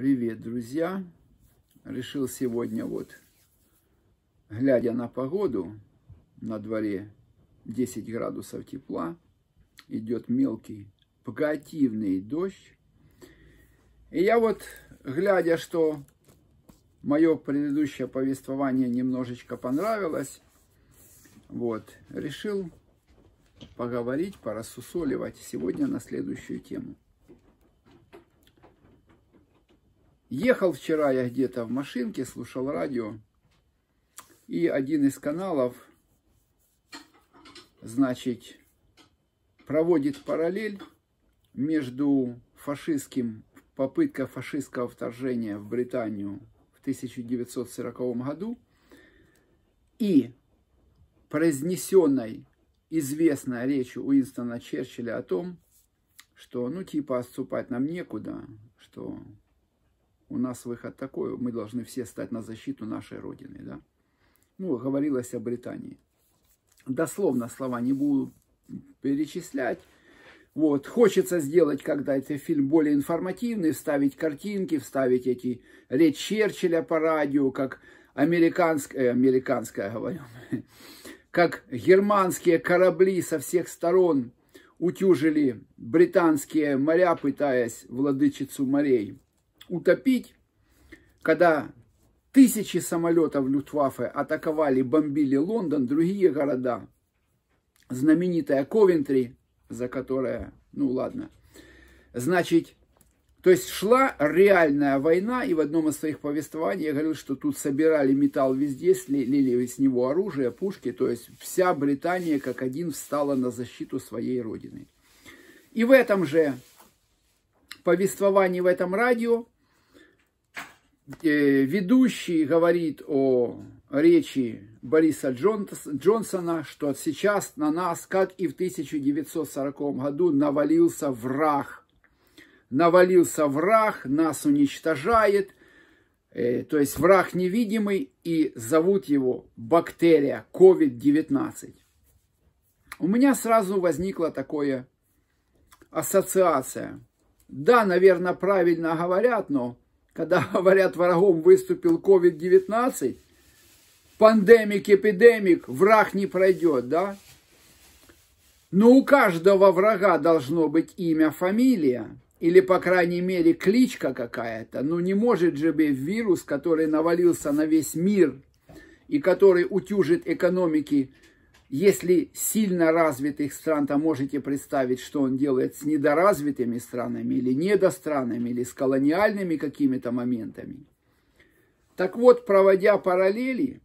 Привет, друзья! Решил сегодня вот, глядя на погоду, на дворе 10 градусов тепла, идет мелкий погативный дождь. И я вот, глядя, что мое предыдущее повествование немножечко понравилось, вот, решил поговорить, порассусоливать сегодня на следующую тему. Ехал вчера я где-то в машинке, слушал радио, и один из каналов, значит, проводит параллель между фашистским, попыткой фашистского вторжения в Британию в 1940 году и произнесенной известной речью Уинстона Черчилля о том, что, ну, типа, отступать нам некуда, что у нас выход такой, мы должны все стать на защиту нашей Родины, да. Ну, говорилось о Британии. Дословно слова не буду перечислять. Вот, хочется сделать когда это фильм более информативный, вставить картинки, вставить эти речь Черчилля по радио, как американская, э, американская, говорю, как германские корабли со всех сторон утюжили британские моря, пытаясь владычицу морей утопить, когда тысячи самолетов Люфтваффе атаковали, бомбили Лондон, другие города, знаменитая Ковентри, за которое, ну ладно, значит, то есть шла реальная война, и в одном из своих повествований я говорил, что тут собирали металл везде, слили с него оружие, пушки, то есть вся Британия как один встала на защиту своей родины. И в этом же повествовании, в этом радио, ведущий говорит о речи Бориса Джонсона, что сейчас на нас, как и в 1940 году, навалился враг. Навалился враг, нас уничтожает, э, то есть враг невидимый, и зовут его бактерия COVID-19. У меня сразу возникла такая ассоциация. Да, наверное, правильно говорят, но когда говорят, врагом выступил COVID-19, пандемик, эпидемик, враг не пройдет, да? Но у каждого врага должно быть имя, фамилия, или, по крайней мере, кличка какая-то. Ну, не может же быть вирус, который навалился на весь мир и который утюжит экономики если сильно развитых стран, то можете представить, что он делает с недоразвитыми странами или недостранами, или с колониальными какими-то моментами. Так вот, проводя параллели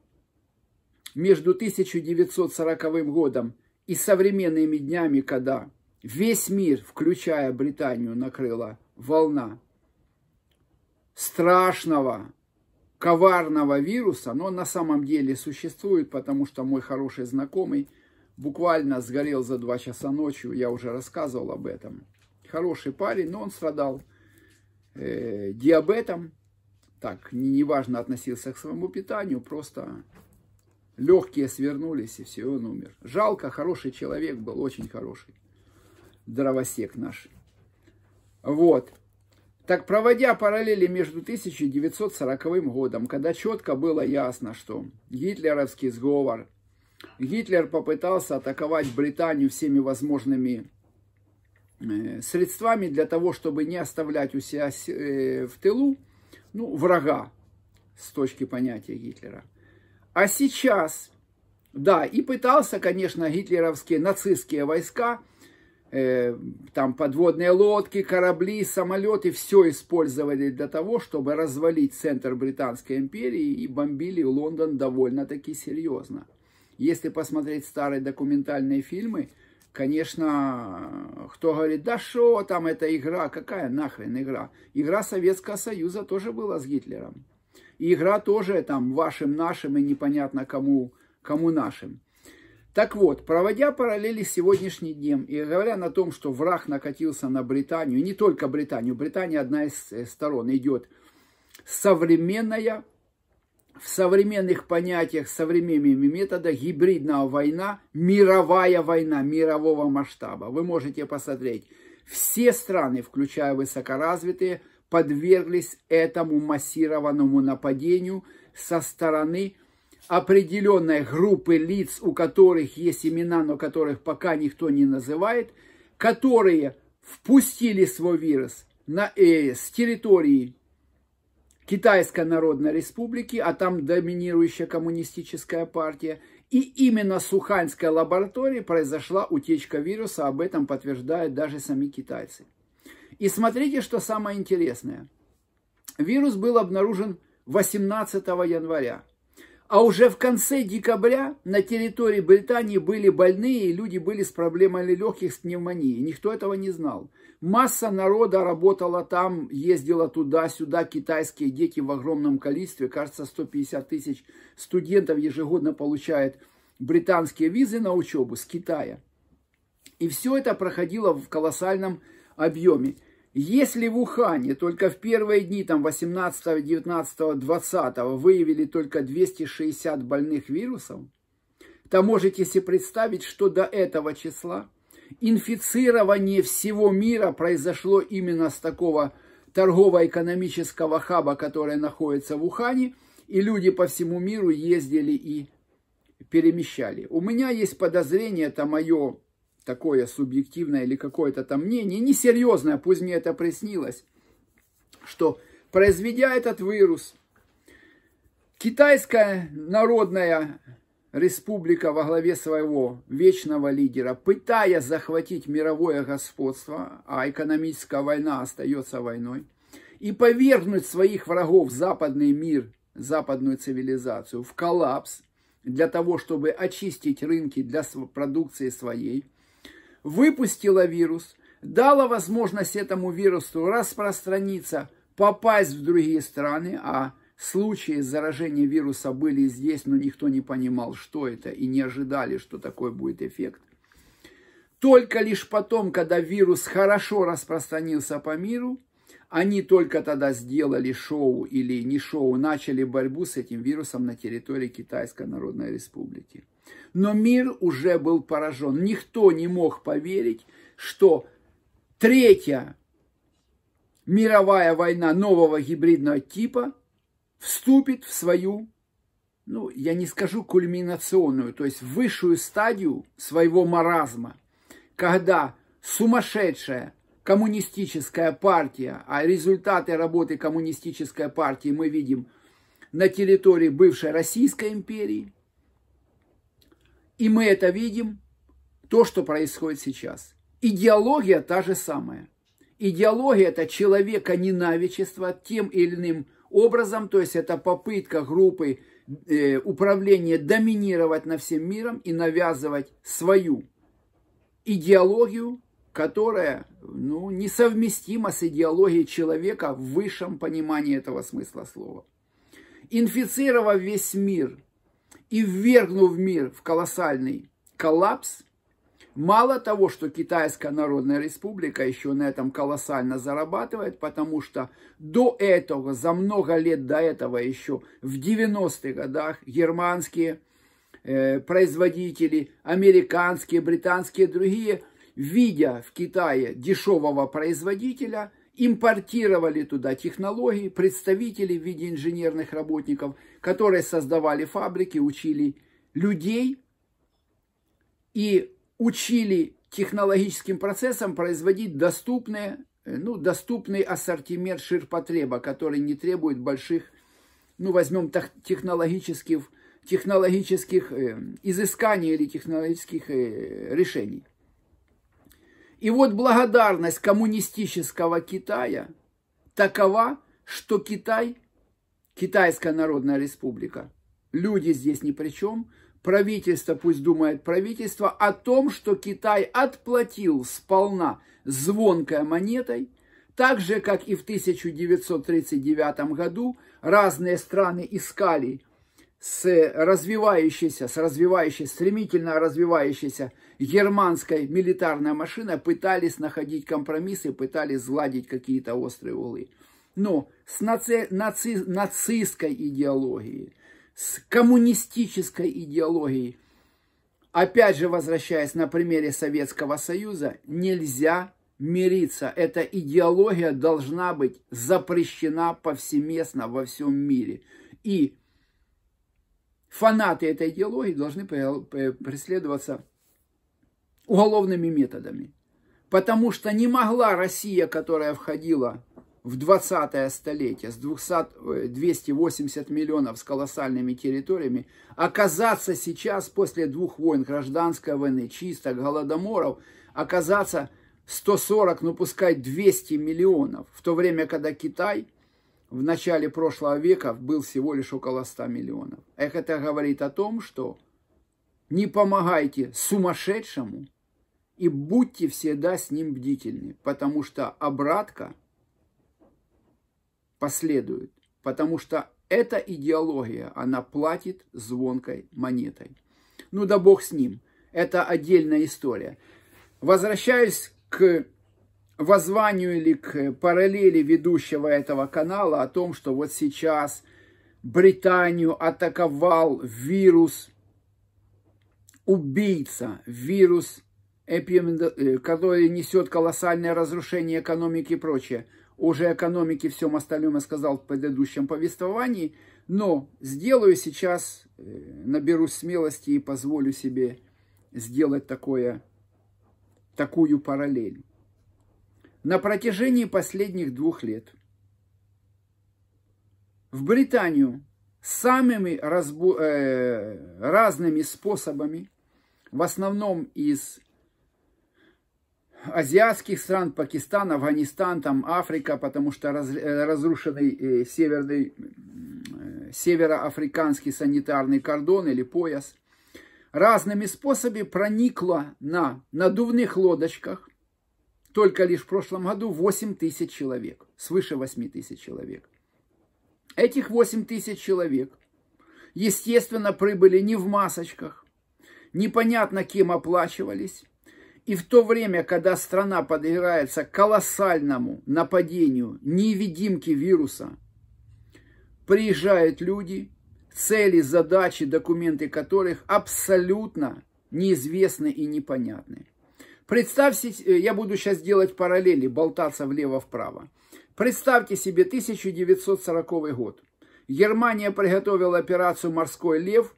между 1940 годом и современными днями, когда весь мир, включая Британию, накрыла волна страшного коварного вируса, но на самом деле существует, потому что мой хороший знакомый буквально сгорел за два часа ночью, я уже рассказывал об этом. Хороший парень, но он страдал э, диабетом, так, неважно относился к своему питанию, просто легкие свернулись и все, он умер. Жалко, хороший человек был, очень хороший, дровосек наш. Вот. Так, проводя параллели между 1940 годом, когда четко было ясно, что гитлеровский сговор, Гитлер попытался атаковать Британию всеми возможными э, средствами для того, чтобы не оставлять у себя э, в тылу ну, врага с точки понятия Гитлера. А сейчас, да, и пытался, конечно, гитлеровские нацистские войска – Э, там подводные лодки, корабли, самолеты, все использовали для того, чтобы развалить центр Британской империи и бомбили Лондон довольно-таки серьезно. Если посмотреть старые документальные фильмы, конечно, кто говорит, да что там эта игра, какая нахрен игра? Игра Советского Союза тоже была с Гитлером. И игра тоже там вашим, нашим и непонятно кому, кому нашим. Так вот, проводя параллели с сегодняшним днем и говоря на том, что враг накатился на Британию, не только Британию, Британия одна из э, сторон, идет современная, в современных понятиях, современными методах гибридная война, мировая война, мирового масштаба. Вы можете посмотреть, все страны, включая высокоразвитые, подверглись этому массированному нападению со стороны определенной группы лиц, у которых есть имена, но которых пока никто не называет, которые впустили свой вирус на, э, с территории Китайской Народной Республики, а там доминирующая коммунистическая партия, и именно с Уханьской лаборатории произошла утечка вируса, об этом подтверждают даже сами китайцы. И смотрите, что самое интересное. Вирус был обнаружен 18 января. А уже в конце декабря на территории Британии были больные, и люди были с проблемами легких с пневмонией. Никто этого не знал. Масса народа работала там, ездила туда-сюда, китайские дети в огромном количестве. Кажется, 150 тысяч студентов ежегодно получают британские визы на учебу с Китая. И все это проходило в колоссальном объеме. Если в Ухане только в первые дни, там 18, 19, 20 выявили только 260 больных вирусом, то можете себе представить, что до этого числа инфицирование всего мира произошло именно с такого торгово-экономического хаба, который находится в Ухане, и люди по всему миру ездили и перемещали. У меня есть подозрение, это мое такое субъективное или какое-то там мнение, несерьезное, пусть мне это приснилось, что произведя этот вирус, Китайская народная республика во главе своего вечного лидера, пытаясь захватить мировое господство, а экономическая война остается войной, и повергнуть своих врагов западный мир, западную цивилизацию в коллапс, для того, чтобы очистить рынки для продукции своей – выпустила вирус, дала возможность этому вирусу распространиться, попасть в другие страны, а случаи заражения вируса были здесь, но никто не понимал, что это, и не ожидали, что такой будет эффект. Только лишь потом, когда вирус хорошо распространился по миру, они только тогда сделали шоу или не шоу, начали борьбу с этим вирусом на территории Китайской Народной Республики. Но мир уже был поражен. Никто не мог поверить, что третья мировая война нового гибридного типа вступит в свою, ну, я не скажу кульминационную, то есть высшую стадию своего маразма, когда сумасшедшая коммунистическая партия, а результаты работы коммунистической партии мы видим на территории бывшей Российской империи, и мы это видим, то, что происходит сейчас. Идеология та же самая. Идеология – это человека ненавичество тем или иным образом, то есть это попытка группы э, управления доминировать над всем миром и навязывать свою идеологию, которая ну, несовместима с идеологией человека в высшем понимании этого смысла слова. Инфицировав весь мир и ввергнув мир в колоссальный коллапс, мало того, что Китайская Народная Республика еще на этом колоссально зарабатывает, потому что до этого, за много лет до этого еще, в 90-х годах германские э, производители, американские, британские, другие, видя в Китае дешевого производителя – импортировали туда технологии, представители в виде инженерных работников, которые создавали фабрики, учили людей и учили технологическим процессам производить доступные, ну, доступный ассортимент ширпотреба, который не требует больших, ну, возьмем технологических, технологических э, изысканий или технологических э, решений. И вот благодарность коммунистического Китая такова, что Китай, Китайская Народная Республика, люди здесь ни при чем, правительство, пусть думает правительство, о том, что Китай отплатил сполна звонкой монетой, так же, как и в 1939 году разные страны искали с развивающейся, с развивающейся, стремительно развивающейся германской милитарной машиной пытались находить компромиссы, пытались сгладить какие-то острые углы. Но с наци, наци, нацистской идеологией, с коммунистической идеологией, опять же возвращаясь на примере Советского Союза, нельзя мириться. Эта идеология должна быть запрещена повсеместно во всем мире. И фанаты этой идеологии должны преследоваться уголовными методами. Потому что не могла Россия, которая входила в 20 столетие с 200, 280 миллионов с колоссальными территориями, оказаться сейчас после двух войн, гражданской войны, чисток, голодоморов, оказаться 140, ну пускай 200 миллионов, в то время, когда Китай в начале прошлого века был всего лишь около 100 миллионов. Это говорит о том, что не помогайте сумасшедшему и будьте всегда с ним бдительны, потому что обратка последует, потому что эта идеология, она платит звонкой монетой. Ну да бог с ним, это отдельная история. Возвращаюсь к воззванию или к параллели ведущего этого канала о том, что вот сейчас Британию атаковал вирус, убийца, вирус, э, который несет колоссальное разрушение экономики и прочее. Уже экономики всем остальном я сказал в предыдущем повествовании, но сделаю сейчас, э, наберу смелости и позволю себе сделать такое такую параллель. На протяжении последних двух лет в Британию самыми разбу... э, разными способами, в основном из азиатских стран, Пакистан, Афганистан, там Африка, потому что раз, э, разрушенный э, северный, э, североафриканский санитарный кордон или пояс – разными способами проникло на надувных лодочках только лишь в прошлом году 8 тысяч человек, свыше 8 тысяч человек. Этих 8 тысяч человек, естественно, прибыли не в масочках, непонятно кем оплачивались. И в то время, когда страна подвергается колоссальному нападению невидимки вируса, приезжают люди, цели, задачи, документы которых абсолютно неизвестны и непонятны. Представьте, э, я буду сейчас делать параллели, болтаться влево-вправо. Представьте себе 1940 год. Германия приготовила операцию «Морской лев»,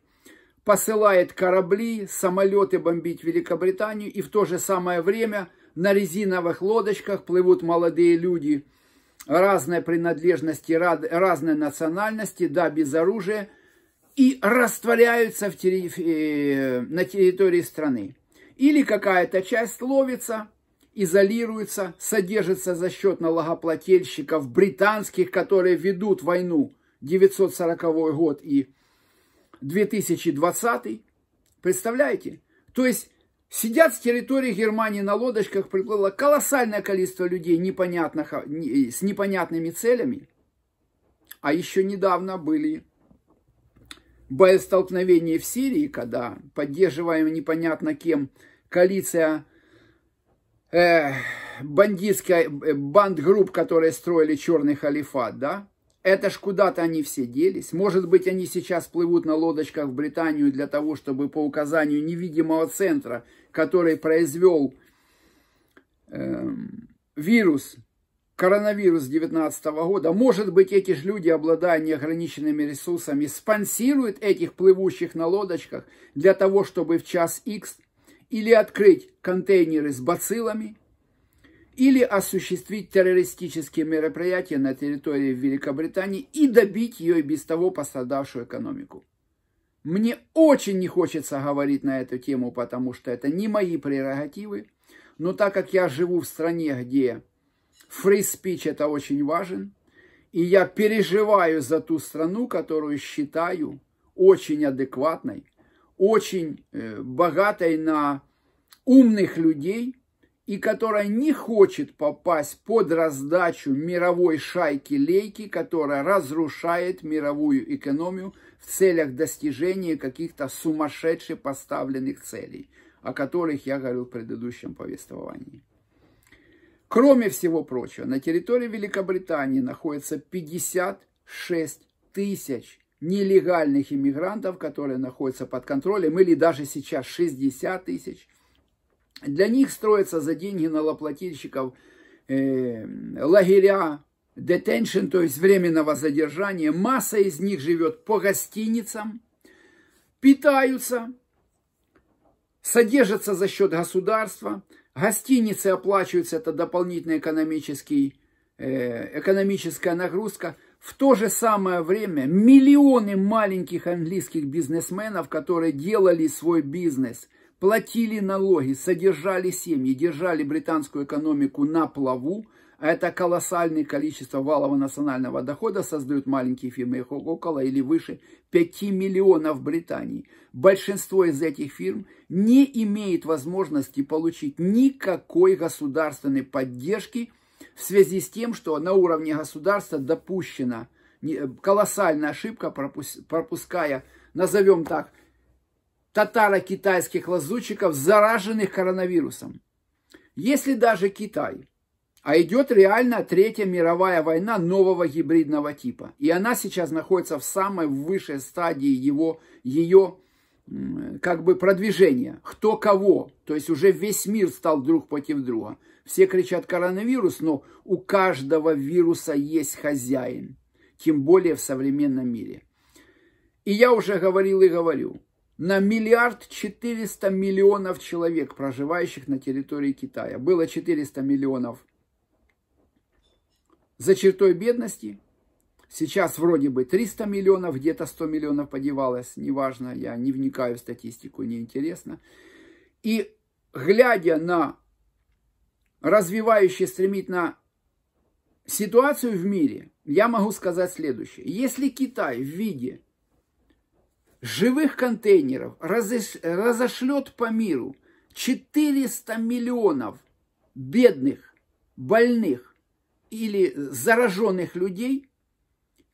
посылает корабли, самолеты бомбить Великобританию, и в то же самое время на резиновых лодочках плывут молодые люди разной принадлежности, разной национальности, да, без оружия, и растворяются в терри... Э, на территории страны. Или какая-то часть ловится, изолируется, содержится за счет налогоплательщиков британских, которые ведут войну 940 год и 2020. Представляете? То есть сидят с территории Германии на лодочках, приплыло колоссальное количество людей непонятных, с непонятными целями. А еще недавно были боестолкновение в Сирии, когда поддерживаем непонятно кем коалиция э, бандитская, э, банд-групп, которые строили черный халифат, да, это ж куда-то они все делись. Может быть, они сейчас плывут на лодочках в Британию для того, чтобы по указанию невидимого центра, который произвел э, вирус, коронавирус 2019 года, может быть, эти же люди, обладая неограниченными ресурсами, спонсируют этих плывущих на лодочках для того, чтобы в час X или открыть контейнеры с бациллами, или осуществить террористические мероприятия на территории Великобритании и добить ее и без того пострадавшую экономику. Мне очень не хочется говорить на эту тему, потому что это не мои прерогативы, но так как я живу в стране, где Free speech это очень важен. И я переживаю за ту страну, которую считаю очень адекватной, очень э, богатой на умных людей, и которая не хочет попасть под раздачу мировой шайки-лейки, которая разрушает мировую экономию в целях достижения каких-то сумасшедших поставленных целей, о которых я говорил в предыдущем повествовании. Кроме всего прочего, на территории Великобритании находится 56 тысяч нелегальных иммигрантов, которые находятся под контролем, или даже сейчас 60 тысяч. Для них строятся за деньги налоплательщиков э, лагеря, detention, то есть временного задержания. Масса из них живет по гостиницам, питаются, содержатся за счет государства. Гостиницы оплачиваются, это дополнительная экономический, э, экономическая нагрузка. В то же самое время миллионы маленьких английских бизнесменов, которые делали свой бизнес, платили налоги, содержали семьи, держали британскую экономику на плаву, а это колоссальное количество валового национального дохода создают маленькие фирмы, их около или выше 5 миллионов в Британии. Большинство из этих фирм не имеет возможности получить никакой государственной поддержки в связи с тем, что на уровне государства допущена колоссальная ошибка, пропуская, назовем так, татаро-китайских лазутчиков, зараженных коронавирусом. Если даже Китай, а идет реально Третья мировая война нового гибридного типа, и она сейчас находится в самой высшей стадии его, ее как бы продвижения, кто кого, то есть уже весь мир стал друг против друга. Все кричат коронавирус, но у каждого вируса есть хозяин, тем более в современном мире. И я уже говорил и говорю, на миллиард четыреста миллионов человек, проживающих на территории Китая. Было 400 миллионов за чертой бедности. Сейчас вроде бы 300 миллионов, где-то 100 миллионов подевалось. Неважно, я не вникаю в статистику, неинтересно. И глядя на развивающую стремительно ситуацию в мире, я могу сказать следующее. Если Китай в виде живых контейнеров разошлет по миру 400 миллионов бедных, больных или зараженных людей,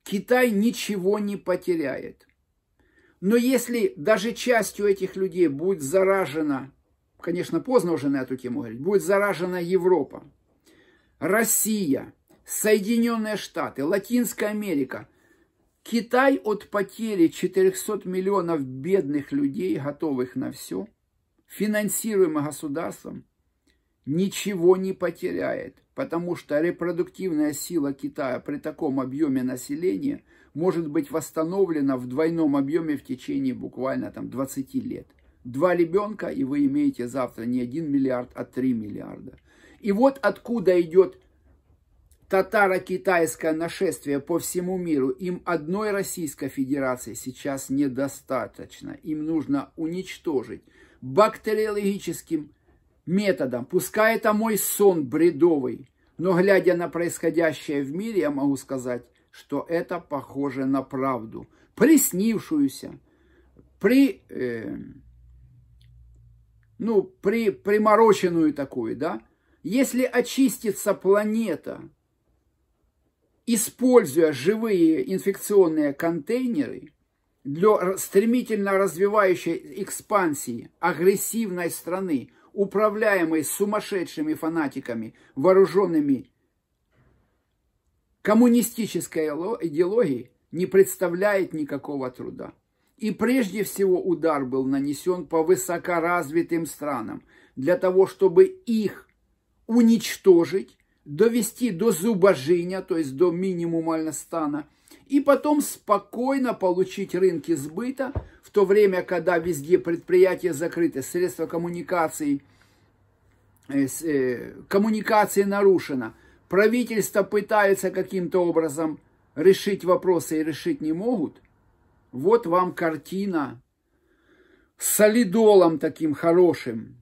Китай ничего не потеряет. Но если даже частью этих людей будет заражена, конечно, поздно уже на эту тему говорить, будет заражена Европа, Россия, Соединенные Штаты, Латинская Америка – Китай от потери 400 миллионов бедных людей, готовых на все, финансируемых государством, ничего не потеряет, потому что репродуктивная сила Китая при таком объеме населения может быть восстановлена в двойном объеме в течение буквально там 20 лет. Два ребенка, и вы имеете завтра не 1 миллиард, а 3 миллиарда. И вот откуда идет татаро-китайское нашествие по всему миру, им одной Российской Федерации сейчас недостаточно. Им нужно уничтожить бактериологическим методом. Пускай это мой сон бредовый, но глядя на происходящее в мире, я могу сказать, что это похоже на правду, приснившуюся, при, э, ну, при, примороченную такую, да. Если очистится планета используя живые инфекционные контейнеры для стремительно развивающей экспансии агрессивной страны, управляемой сумасшедшими фанатиками, вооруженными коммунистической идеологией, не представляет никакого труда. И прежде всего удар был нанесен по высокоразвитым странам для того, чтобы их уничтожить довести до зубожиня, то есть до минимума стана, и потом спокойно получить рынки сбыта, в то время, когда везде предприятия закрыты, средства коммуникации, э, э, коммуникации нарушена, правительство пытается каким-то образом решить вопросы и решить не могут, вот вам картина с солидолом таким хорошим,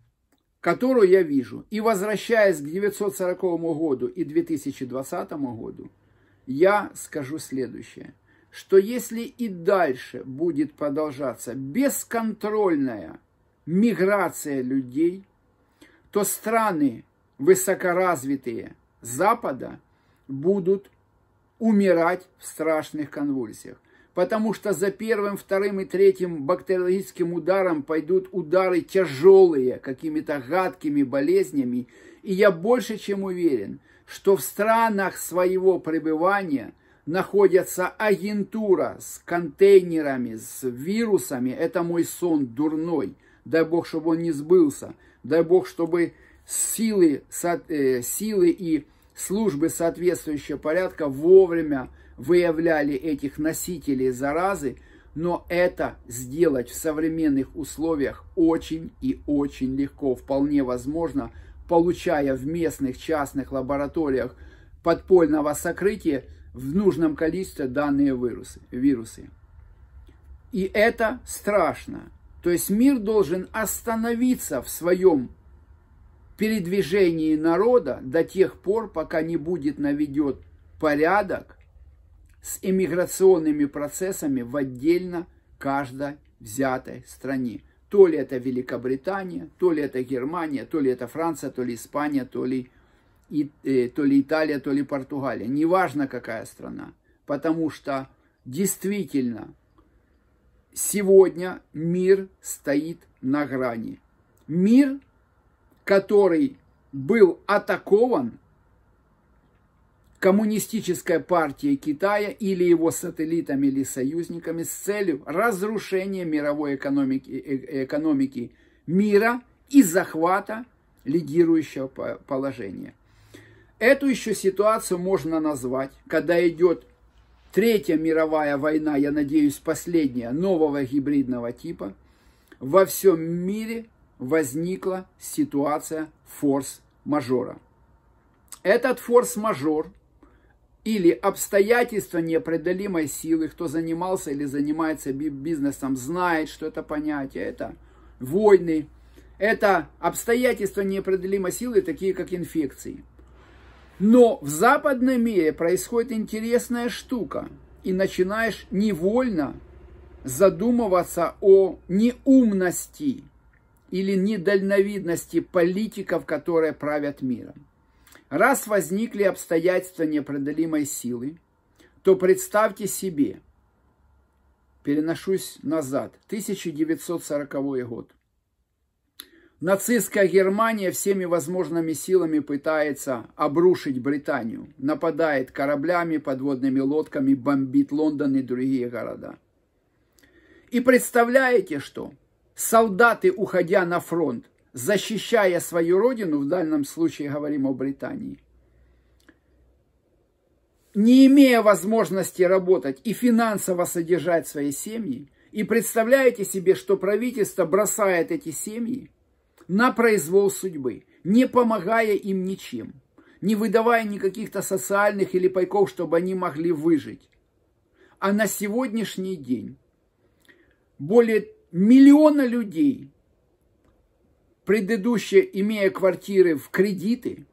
которую я вижу. И возвращаясь к 940 году и 2020 году, я скажу следующее, что если и дальше будет продолжаться бесконтрольная миграция людей, то страны высокоразвитые Запада будут умирать в страшных конвульсиях потому что за первым, вторым и третьим бактериологическим ударом пойдут удары тяжелые, какими-то гадкими болезнями. И я больше чем уверен, что в странах своего пребывания находится агентура с контейнерами, с вирусами. Это мой сон дурной. дай Бог, чтобы он не сбылся, дай Бог, чтобы силы, э, силы и службы соответствующего порядка вовремя выявляли этих носителей заразы, но это сделать в современных условиях очень и очень легко, вполне возможно, получая в местных частных лабораториях подпольного сокрытия в нужном количестве данные вирусы. вирусы. И это страшно. То есть мир должен остановиться в своем передвижении народа до тех пор, пока не будет наведен порядок с иммиграционными процессами в отдельно каждой взятой стране. То ли это Великобритания, то ли это Германия, то ли это Франция, то ли Испания, то ли, и, э, то ли Италия, то ли Португалия. Неважно, какая страна. Потому что действительно сегодня мир стоит на грани. Мир, который был атакован коммунистической партией Китая или его сателлитами или союзниками с целью разрушения мировой экономики, э, экономики мира и захвата лидирующего положения. Эту еще ситуацию можно назвать, когда идет Третья мировая война, я надеюсь, последняя, нового гибридного типа, во всем мире возникла ситуация форс-мажора. Этот форс-мажор или обстоятельства непреодолимой силы, кто занимался или занимается бизнесом, знает, что это понятие, это войны, это обстоятельства непреодолимой силы, такие как инфекции – но в западном мире происходит интересная штука, и начинаешь невольно задумываться о неумности или недальновидности политиков, которые правят миром. Раз возникли обстоятельства непреодолимой силы, то представьте себе, переношусь назад, 1940 год. Нацистская Германия всеми возможными силами пытается обрушить Британию. Нападает кораблями, подводными лодками, бомбит Лондон и другие города. И представляете, что солдаты, уходя на фронт, защищая свою родину, в данном случае говорим о Британии, не имея возможности работать и финансово содержать свои семьи, и представляете себе, что правительство бросает эти семьи, на произвол судьбы, не помогая им ничем, не выдавая никаких-то социальных или пайков, чтобы они могли выжить. А на сегодняшний день более миллиона людей, предыдущие, имея квартиры в кредиты,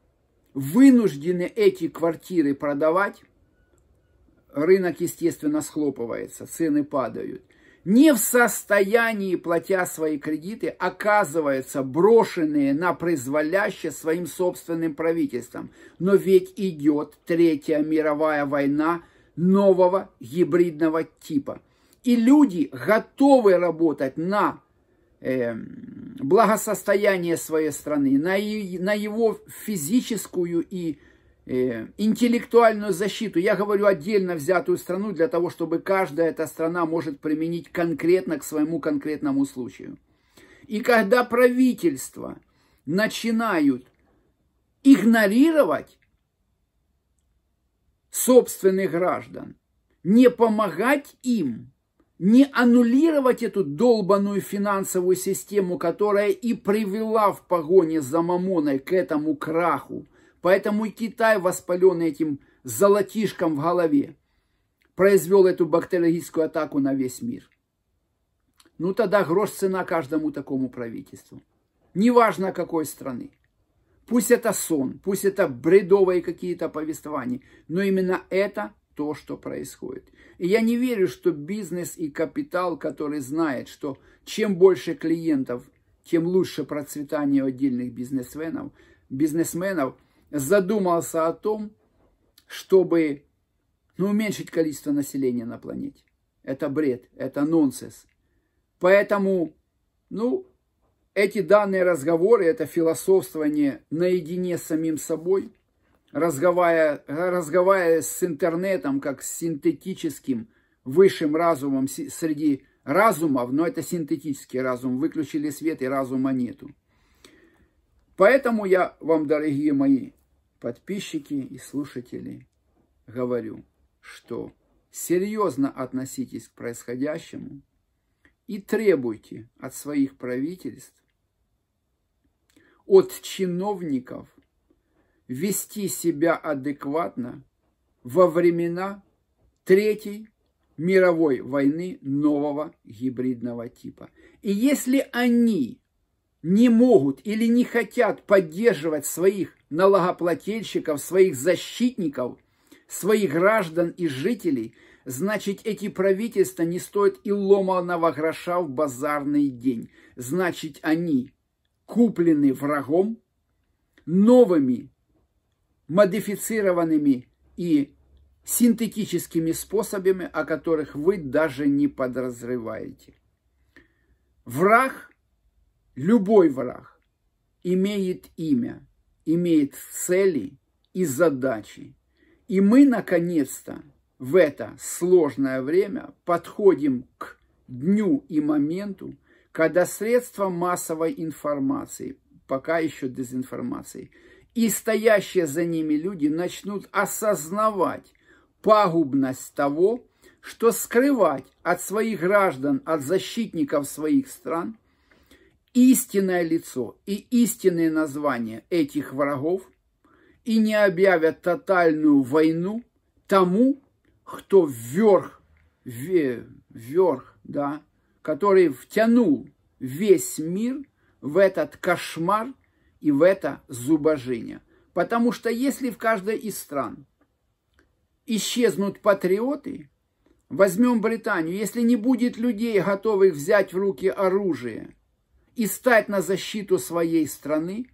вынуждены эти квартиры продавать, рынок, естественно, схлопывается, цены падают – не в состоянии, платя свои кредиты, оказываются брошенные на произволяще своим собственным правительством. Но ведь идет Третья мировая война нового гибридного типа. И люди готовы работать на э, благосостояние своей страны, на, на его физическую и Э, интеллектуальную защиту. Я говорю отдельно взятую страну для того, чтобы каждая эта страна может применить конкретно к своему конкретному случаю. И когда правительства начинают игнорировать собственных граждан, не помогать им, не аннулировать эту долбанную финансовую систему, которая и привела в погоне за мамоной к этому краху, Поэтому и Китай, воспаленный этим золотишком в голове, произвел эту бактериологическую атаку на весь мир. Ну тогда грош цена каждому такому правительству. Неважно какой страны. Пусть это сон, пусть это бредовые какие-то повествования, но именно это то, что происходит. И я не верю, что бизнес и капитал, который знает, что чем больше клиентов, тем лучше процветание отдельных бизнесменов, бизнесменов – задумался о том, чтобы ну, уменьшить количество населения на планете. Это бред, это нонсенс. Поэтому, ну, эти данные разговоры, это философствование наедине с самим собой, разговаривая, разговаривая с интернетом, как с синтетическим высшим разумом среди разумов, но это синтетический разум. Выключили свет и разума нету. Поэтому я вам, дорогие мои подписчики и слушатели, говорю, что серьезно относитесь к происходящему и требуйте от своих правительств, от чиновников вести себя адекватно во времена Третьей мировой войны нового гибридного типа. И если они не могут или не хотят поддерживать своих налогоплательщиков, своих защитников, своих граждан и жителей, значит, эти правительства не стоят и ломаного гроша в базарный день. Значит, они куплены врагом новыми, модифицированными и синтетическими способами, о которых вы даже не подозреваете. Враг, любой враг, имеет имя, имеет цели и задачи. И мы, наконец-то, в это сложное время подходим к дню и моменту, когда средства массовой информации, пока еще дезинформации, и стоящие за ними люди начнут осознавать, пагубность того, что скрывать от своих граждан, от защитников своих стран истинное лицо и истинное название этих врагов и не объявят тотальную войну тому, кто вверх, вверх, да, который втянул весь мир в этот кошмар и в это зубожение. Потому что если в каждой из стран исчезнут патриоты, возьмем Британию, если не будет людей, готовых взять в руки оружие и стать на защиту своей страны,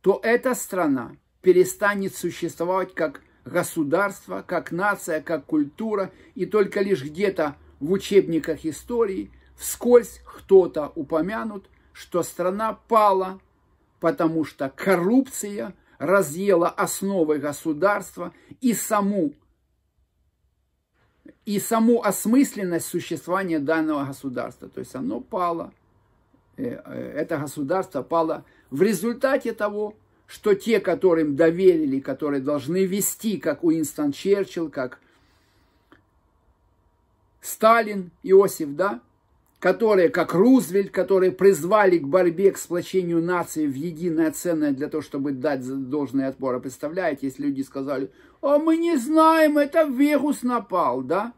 то эта страна перестанет существовать как государство, как нация, как культура, и только лишь где-то в учебниках истории вскользь кто-то упомянут, что страна пала, потому что коррупция разъела основы государства и саму и саму осмысленность существования данного государства. То есть оно пало, э, э, это государство пало в результате того, что те, которым доверили, которые должны вести, как Уинстон Черчилл, как Сталин, Иосиф, да, которые, как Рузвельт, которые призвали к борьбе, к сплочению нации в единое ценное для того, чтобы дать должный отпор. А представляете, если люди сказали, а мы не знаем, это вирус напал, да?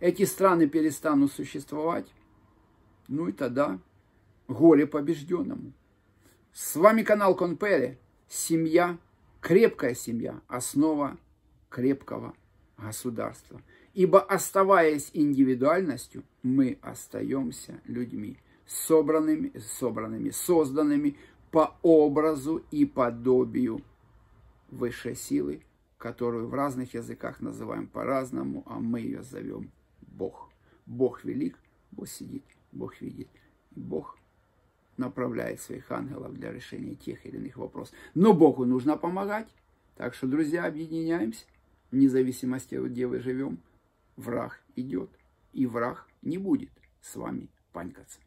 Эти страны перестанут существовать. Ну и тогда горе побежденному. С вами канал Конпери. Семья, крепкая семья, основа крепкого государства. Ибо оставаясь индивидуальностью, мы остаемся людьми, собранными, собранными, созданными по образу и подобию высшей силы, которую в разных языках называем по-разному, а мы ее зовем Бог. Бог велик, Бог сидит, Бог видит. Бог направляет своих ангелов для решения тех или иных вопросов. Но Богу нужно помогать. Так что, друзья, объединяемся. Вне зависимости, где вы живем, враг идет. И враг не будет с вами панькаться.